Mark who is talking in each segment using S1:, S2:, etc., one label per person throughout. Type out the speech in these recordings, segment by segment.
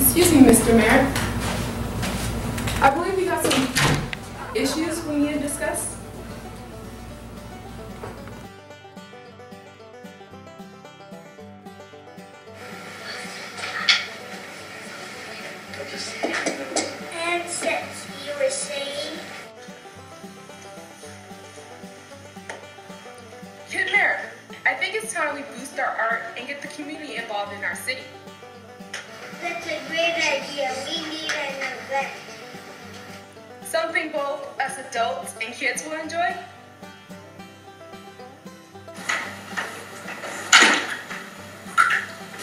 S1: Excuse me, Mr. Merritt. I believe we got some issues we need to discuss.
S2: Kid Mayor, I think it's time we boost our art and get the community involved in our city
S1: that's a great idea. We need an event.
S2: Something both us adults and kids will enjoy?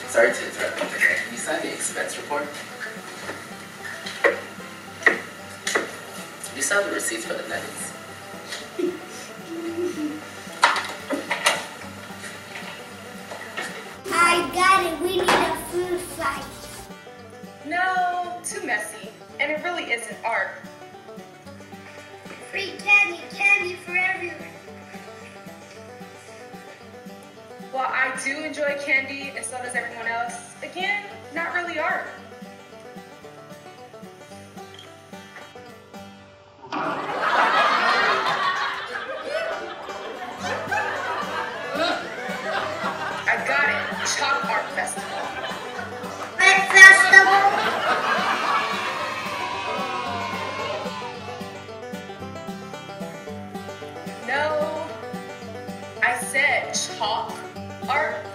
S3: Sorry to interrupt, Mr. Mayor. Can you sign the expense report? You saw the receipts for the nuggets.
S1: I got it. We need a food fight.
S2: No, too messy. And it really isn't art.
S1: Free candy, candy for everyone.
S2: While I do enjoy candy, and so does everyone else, again, not really art. I got it. Chalk Art Festival. Said art